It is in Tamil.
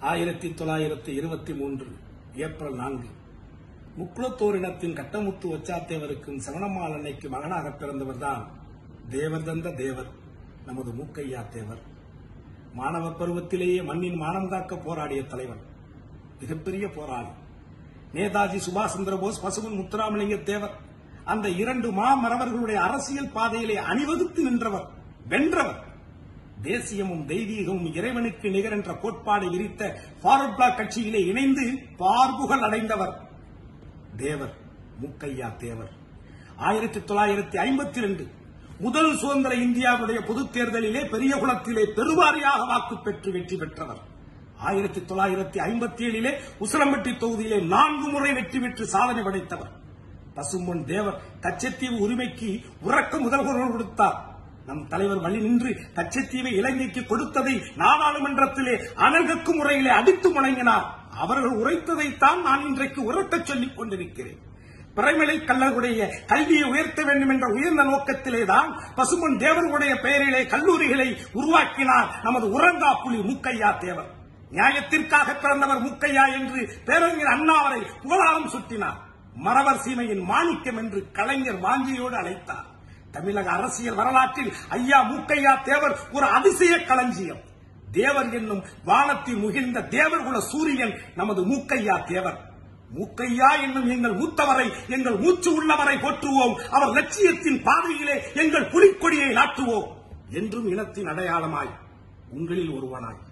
ஆயிரத்தி தொள்ளாயிரத்தி இருபத்தி மூன்று ஏப்ரல் நான்கு. முக்குளத்தோரினத்தின் கட்டமுத்து ஒச்சாத்தேவருக்கும் சவணம்மாள் அன்னைக்கு மகனாக பிறந்தவர்தான் தேவர் தந்த தேவர் நமது மூக்கையா தேவர். மாணவ பருவத்திலேயே மண்ணின் மானம் காக்க போராடிய தலைவர் மிகப்பெரிய போராளி. நேதாஜி சுபாஷ் சந்திரபோஸ் பசுமன் முத்துராமலிங்க தேவர் அந்த இரண்டு மாமரவர்களுடைய அரசியல் பாதையிலே அணிவகுத்து நின்றவர் வென்றவர். தேசியமும் தெய்வீகமும் இறைவனுக்கு நிகர் என்ற கோட்பாடை விரித்த ஃபார்வர்ட் பிளாக் கட்சியிலே இணைந்து பார்புகள் அடைந்தவர் தேவர் முக்கையா தேவர். ஆயிரத்தி தொள்ளாயிரத்தி ஐம்பத்தி ரெண்டு முதல் சுதந்திர இந்தியாவுடைய பொதுத் தேர்தலிலே பெரிய குளத்திலே பெருவாரியாக வாக்கு பெற்று வெற்றி பெற்றவர். ஆயிரத்தி தொள்ளாயிரத்தி ஐம்பத்தி ஏழிலே உசிலம்பட்டி தொகுதியிலே நான்கு முறை வெற்றி பெற்று சாதனை படைத்தவர். பசும்பொன் தேவர் கச்சத்தீவு உரிமைக்கு உறக்க முதல் கொடுத்தார். நம் தலைவர் வழி நின்று கச்சத்தீவை இலங்கைக்கு கொடுத்ததை நாடாளுமன்றத்திலே அனர்கக்கும் முறையிலே அடித்து முழங்கினார். அவர்கள் உரைத்ததைத்தான் நான் இன்றைக்கு உரக்கச் சொல்லிக் கொண்டிருக்கிறேன். பிறைமலை கல்லருடைய கல்வியை உயர்த்த வேண்டும் என்ற உயர்ந்த நோக்கத்திலேதான் பசுமன் தேவருடைய பெயரிலே கல்லூரிகளை உருவாக்கினார் நமது உறங்கா புலி முக்கையா தேவர். நியாயத்திற்காக பிறந்தவர் முக்கையா என்று பேரறிஞர் அண்ணாவரை புகழாரம் சுட்டினார். மறவர் சீமையின் மாணிக்கம் என்று கலைஞர் வாஞ்சியோடு அழைத்தார். தமிழக அரசியல் வரலாற்றில் ஐயா மூக்கையா தேவர் ஒரு அதிசய களஞ்சியம். தேவர் என்னும் வானத்தில் முகிழ்ந்த தேவர்குல சூரியன் நமது மூக்கையா தேவர். மூக்கையா என்னும் எங்கள் மூத்தவரை எங்கள் மூச்சு உள்ளவரை போற்றுவோம். அவர் லட்சியத்தின் பாதையிலே எங்கள் புலிக்கொடியை நாட்டுவோம். என்றும் இனத்தின் அடையாளமாய் உங்களில் ஒருவனாய்.